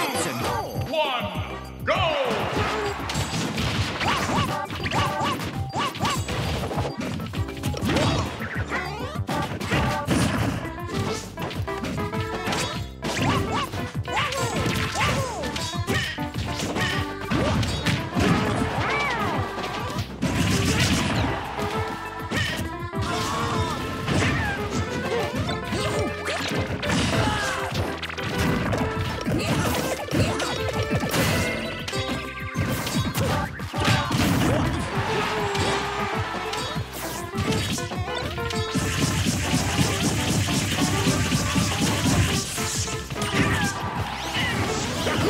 Hanson.